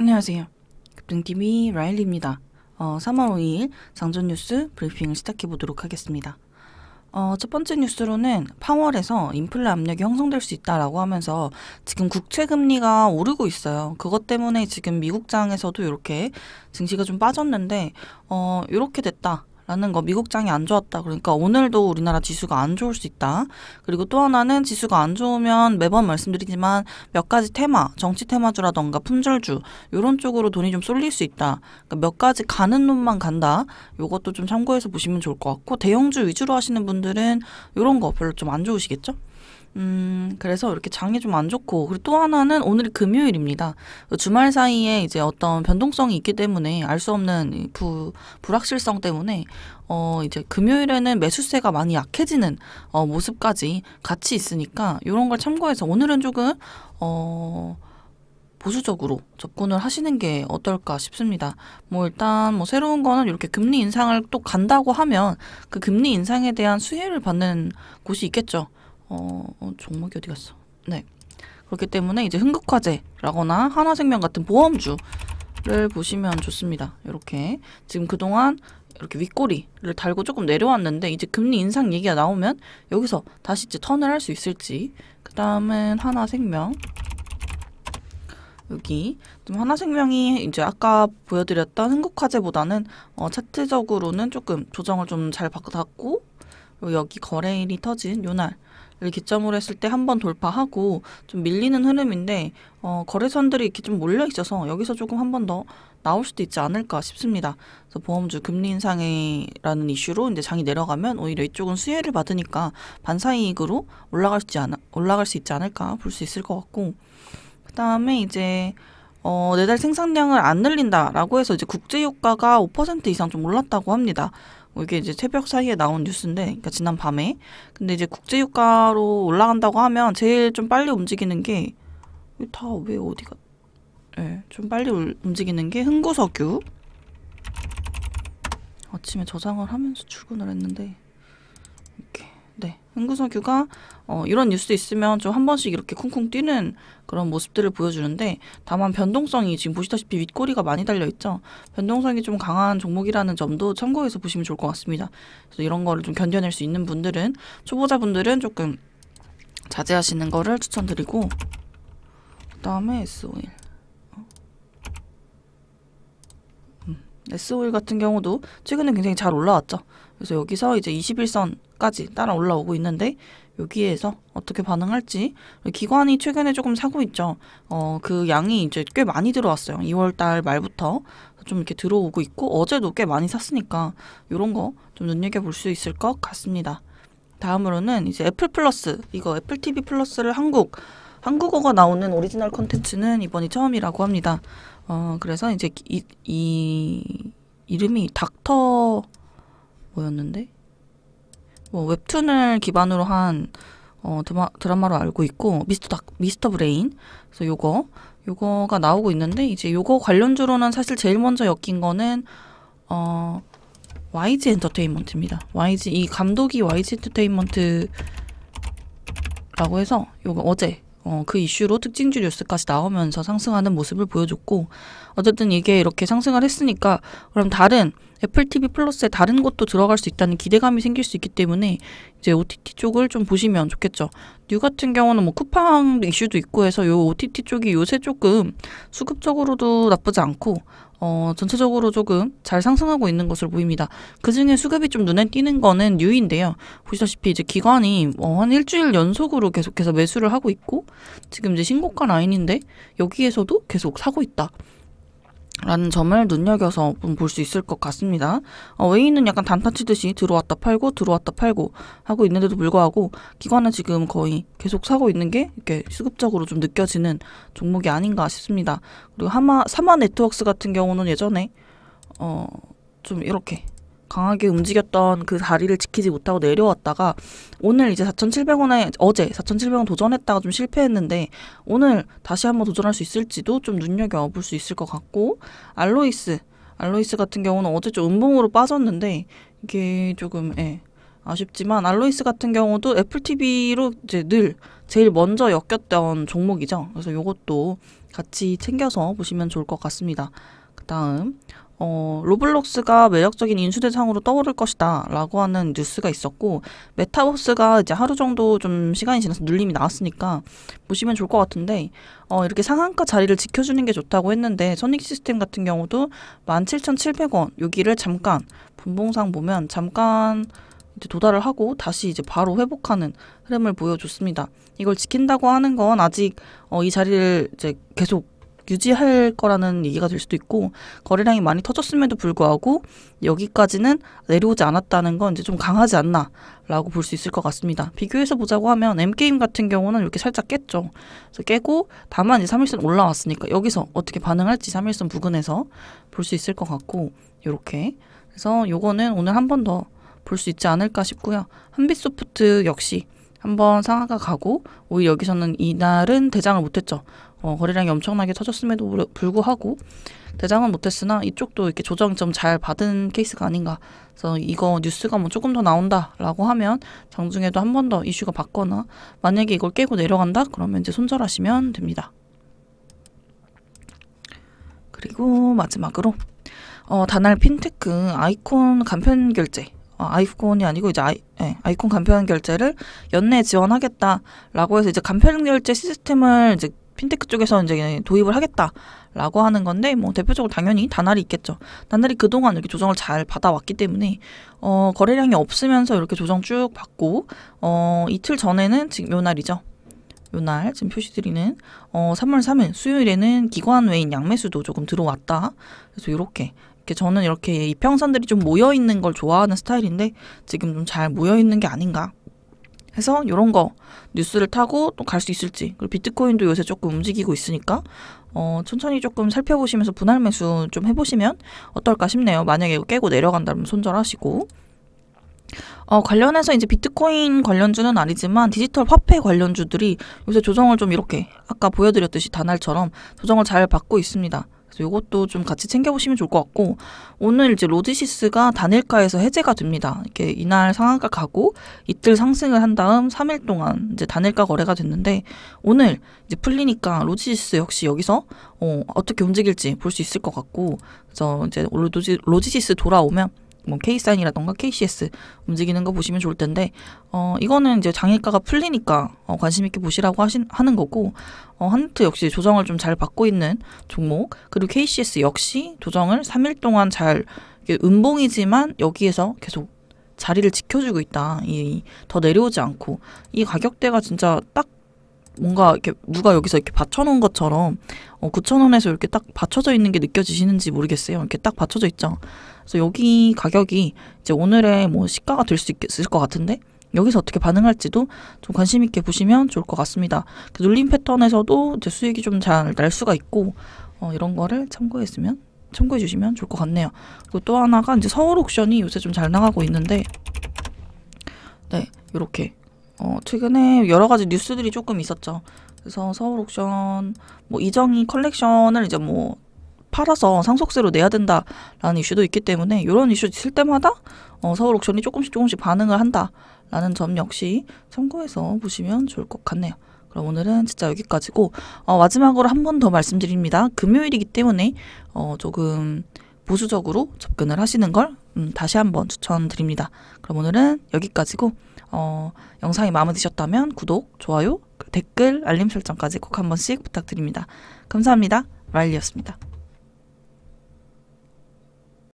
안녕하세요. 급등TV 라일리입니다. 어, 3월 5일 장전 뉴스 브리핑을 시작해 보도록 하겠습니다. 어, 첫 번째 뉴스로는 파월에서 인플레 압력이 형성될 수 있다라고 하면서 지금 국채 금리가 오르고 있어요. 그것 때문에 지금 미국장에서도 이렇게 증시가 좀 빠졌는데 어, 이렇게 됐다. 라는 거 미국장이 안 좋았다. 그러니까 오늘도 우리나라 지수가 안 좋을 수 있다. 그리고 또 하나는 지수가 안 좋으면 매번 말씀드리지만 몇 가지 테마, 정치 테마주라던가 품절주 이런 쪽으로 돈이 좀 쏠릴 수 있다. 그러니까 몇 가지 가는 놈만 간다. 요것도 좀 참고해서 보시면 좋을 것 같고 대형주 위주로 하시는 분들은 이런 거 별로 좀 안 좋으시겠죠? 음, 그래서 이렇게 장이 좀 안 좋고, 그리고 또 하나는 오늘이 금요일입니다. 주말 사이에 이제 어떤 변동성이 있기 때문에 알 수 없는 부, 불확실성 때문에, 어, 이제 금요일에는 매수세가 많이 약해지는, 어, 모습까지 같이 있으니까, 이런 걸 참고해서 오늘은 조금, 어, 보수적으로 접근을 하시는 게 어떨까 싶습니다. 뭐 일단 뭐 새로운 거는 이렇게 금리 인상을 또 간다고 하면 그 금리 인상에 대한 수혜를 받는 곳이 있겠죠. 어, 어, 종목이 어디 갔어? 네. 그렇기 때문에 이제 흥국화재라거나 하나생명 같은 보험주를 보시면 좋습니다. 이렇게 지금 그동안 이렇게 윗꼬리를 달고 조금 내려왔는데 이제 금리 인상 얘기가 나오면 여기서 다시 이제 턴을 할 수 있을지 그 다음은 하나생명 여기 좀 하나생명이 이제 아까 보여드렸던 흥국화재보다는 어, 차트적으로는 조금 조정을 좀 잘 받았고 여기 거래일이 터진 요날 을 기점으로 했을 때 한 번 돌파하고 좀 밀리는 흐름인데 어, 거래선들이 이렇게 좀 몰려 있어서 여기서 조금 한 번 더 나올 수도 있지 않을까 싶습니다. 그래서 보험주 금리 인상이라는 이슈로 이제 장이 내려가면 오히려 이쪽은 수혜를 받으니까 반사이익으로 올라갈 수 있지 않 올라갈 수 있지 않을까 볼 수 있을 것 같고 그다음에 이제 어, 내달 생산량을 안 늘린다라고 해서 이제 국제 유가가 5% 이상 좀 올랐다고 합니다. 뭐 이게 이제 새벽 사이에 나온 뉴스인데, 그러니까 지난 밤에. 근데 이제 국제유가로 올라간다고 하면 제일 좀 빨리 움직이는 게, 다 왜 어디가, 예, 네, 좀 빨리 움직이는 게 흥구석유. 아침에 저장을 하면서 출근을 했는데. 네. 흥구석유가 어, 이런 뉴스 있으면 좀 한 번씩 이렇게 쿵쿵 뛰는 그런 모습들을 보여주는데 다만 변동성이 지금 보시다시피 윗꼬리가 많이 달려 있죠. 변동성이 좀 강한 종목이라는 점도 참고해서 보시면 좋을 것 같습니다. 그래서 이런 거를 좀 견뎌낼 수 있는 분들은 초보자분들은 조금 자제하시는 거를 추천드리고 그다음에 S-오일 음, S-오일 같은 경우도 최근에 굉장히 잘 올라왔죠. 그래서 여기서 이제 21선까지 따라 올라오고 있는데 여기에서 어떻게 반응할지 기관이 최근에 조금 사고 있죠. 어, 그 양이 이제 꽤 많이 들어왔어요. 2월 달 말부터 좀 이렇게 들어오고 있고 어제도 꽤 많이 샀으니까 이런 거 좀 눈여겨 볼 수 있을 것 같습니다. 다음으로는 이제 애플 플러스 이거 애플 TV 플러스를 한국 한국어가 나오는 오리지널 컨텐츠는 이번이 처음이라고 합니다. 어, 그래서 이제 이, 이 이름이 닥터 뭐였는데 뭐 웹툰을 기반으로 한 어, 드마, 드라마로 알고 있고 미스터 닥 미스터 브레인 그래서 요거 요거가 나오고 있는데 이제 요거 관련주로는 사실 제일 먼저 엮인 거는 어 YG 엔터테인먼트입니다. YG 이 감독이 YG 엔터테인먼트라고 해서 요거 어제 어, 그 이슈로 특징주 뉴스까지 나오면서 상승하는 모습을 보여줬고 어쨌든 이게 이렇게 상승을 했으니까 그럼 다른 애플 TV 플러스에 다른 것도 들어갈 수 있다는 기대감이 생길 수 있기 때문에 이제 OTT 쪽을 좀 보시면 좋겠죠. 뉴 같은 경우는 뭐 쿠팡 이슈도 있고 해서 요 OTT 쪽이 요새 조금 수급적으로도 나쁘지 않고 어, 전체적으로 조금 잘 상승하고 있는 것으로 보입니다. 그 중에 수급이 좀 눈에 띄는 거는 뉴인데요. 보시다시피 이제 기관이 어, 한 일주일 연속으로 계속해서 매수를 하고 있고, 지금 이제 신고가 라인인데, 여기에서도 계속 사고 있다. 라는 점을 눈여겨서 볼 수 있을 것 같습니다. 어, 웨이는 약간 단타 치듯이 들어왔다 팔고 들어왔다 팔고 하고 있는데도 불구하고 기관은 지금 거의 계속 사고 있는 게 이렇게 수급적으로 좀 느껴지는 종목이 아닌가 싶습니다. 그리고 삼화 삼화네트웍스 같은 경우는 예전에 어 좀 이렇게 강하게 움직였던 그 자리를 지키지 못하고 내려왔다가 오늘 이제 4,700원에 어제 4,700원 도전했다가 좀 실패했는데 오늘 다시 한번 도전할 수 있을지도 좀 눈여겨 볼 수 있을 것 같고 알로이스 알로이스 같은 경우는 어제 좀 음봉으로 빠졌는데 이게 조금 예, 아쉽지만 알로이스 같은 경우도 애플 TV로 이제 늘 제일 먼저 엮였던 종목이죠. 그래서 요것도 같이 챙겨서 보시면 좋을 것 같습니다. 그 다음 어, 로블록스가 매력적인 인수 대상으로 떠오를 것이다 라고 하는 뉴스가 있었고 메타버스가 이제 하루 정도 좀 시간이 지나서 눌림이 나왔으니까 보시면 좋을 것 같은데 어, 이렇게 상한가 자리를 지켜주는 게 좋다고 했는데 선익 시스템 같은 경우도 17,700원 여기를 잠깐 분봉상 보면 잠깐 도달을 하고 다시 이제 바로 회복하는 흐름을 보여줬습니다. 이걸 지킨다고 하는 건 아직 어, 이 자리를 이제 계속 유지할 거라는 얘기가 될 수도 있고 거래량이 많이 터졌음에도 불구하고 여기까지는 내려오지 않았다는 건 이제 좀 강하지 않나라고 볼 수 있을 것 같습니다. 비교해서 보자고 하면 M게임 같은 경우는 이렇게 살짝 깼죠. 그래서 깨고 다만 이제 3일선 올라왔으니까 여기서 어떻게 반응할지 3일선 부근에서 볼 수 있을 것 같고 이렇게 그래서 요거는 오늘 한 번 더 볼 수 있지 않을까 싶고요. 한빛소프트 역시 한번 상하가 가고 오히려 여기서는 이날은 대장을 못했죠. 어, 거래량이 엄청나게 터졌음에도 불구하고 대장은 못했으나 이쪽도 이렇게 조정 좀 잘 받은 케이스가 아닌가. 그래서 이거 뉴스가 뭐 조금 더 나온다라고 하면 장중에도 한 번 더 이슈가 받거나 만약에 이걸 깨고 내려간다 그러면 이제 손절하시면 됩니다. 그리고 마지막으로 어, 다날 핀테크 아이콘 간편 결제 어, 아이콘이 아니고 이제 아이, 네, 아이콘 간편 결제를 연내 지원하겠다라고 해서 이제 간편 결제 시스템을 이제 핀테크 쪽에서 이제 도입을 하겠다라고 하는 건데 뭐 대표적으로 당연히 다날이 있겠죠. 다날이 그동안 이렇게 조정을 잘 받아왔기 때문에 어 거래량이 없으면서 이렇게 조정 쭉 받고 어 이틀 전에는 지금 요 날이죠. 요날 지금 표시 드리는 어 3월 3일 수요일에는 기관 외인 양매수도 조금 들어왔다. 그래서 요렇게 이렇게 저는 이렇게 이평선들이 좀 모여 있는 걸 좋아하는 스타일인데 지금 좀 잘 모여 있는 게 아닌가 해서 이런 거 뉴스를 타고 또 갈 수 있을지 그리고 비트코인도 요새 조금 움직이고 있으니까 어, 천천히 조금 살펴보시면서 분할 매수 좀 해보시면 어떨까 싶네요. 만약에 깨고 내려간다면 손절하시고 어, 관련해서 이제 비트코인 관련주는 아니지만 디지털 화폐 관련주들이 요새 조정을 좀 이렇게 아까 보여드렸듯이 다날처럼 조정을 잘 받고 있습니다. 그래서 이것도 좀 같이 챙겨보시면 좋을 것 같고 오늘 이제 로지시스가 단일가에서 해제가 됩니다. 이렇게 이날 상한가 가고 이틀 상승을 한 다음 3일 동안 이제 단일가 거래가 됐는데 오늘 이제 풀리니까 로지시스 역시 여기서 어, 어떻게 움직일지 볼 수 있을 것 같고 그래서 이제 로지, 로지시스 돌아오면 뭐 K사인이라던가 KCS 움직이는 거 보시면 좋을 텐데 어 이거는 이제 단일가가 풀리니까 어, 관심 있게 보시라고 하신 하는 거고 어 한네트 역시 조정을 좀 잘 받고 있는 종목 그리고 KCS 역시 조정을 3일 동안 잘 음봉이지만 여기에서 계속 자리를 지켜주고 있다. 이 더 내려오지 않고 이 가격대가 진짜 딱 뭔가 이렇게 누가 여기서 이렇게 받쳐놓은 것처럼 어, 9천 원에서 이렇게 딱 받쳐져 있는 게 느껴지시는지 모르겠어요. 이렇게 딱 받쳐져 있죠. 그래서 여기 가격이 이제 오늘의 뭐 시가가 될 수 있을 것 같은데 여기서 어떻게 반응할지도 좀 관심 있게 보시면 좋을 것 같습니다. 그 눌림 패턴에서도 이제 수익이 좀 잘 날 수가 있고 어, 이런 거를 참고했으면 참고해 주시면 좋을 것 같네요. 그리고 또 하나가 이제 서울 옥션이 요새 좀 잘 나가고 있는데 네 이렇게 어, 최근에 여러 가지 뉴스들이 조금 있었죠. 그래서 서울 옥션 뭐 이정희 컬렉션을 이제 뭐 팔아서 상속세로 내야 된다라는 이슈도 있기 때문에 이런 이슈 있을 때마다 어, 서울 옥션이 조금씩 조금씩 반응을 한다라는 점 역시 참고해서 보시면 좋을 것 같네요. 그럼 오늘은 진짜 여기까지고 어, 마지막으로 한 번 더 말씀드립니다. 금요일이기 때문에 어, 조금 보수적으로 접근을 하시는 걸 음, 다시 한번 추천드립니다. 그럼 오늘은 여기까지고 어, 영상이 마음에 드셨다면 구독, 좋아요, 댓글, 알림 설정까지 꼭 한 번씩 부탁드립니다. 감사합니다. 라일리였습니다.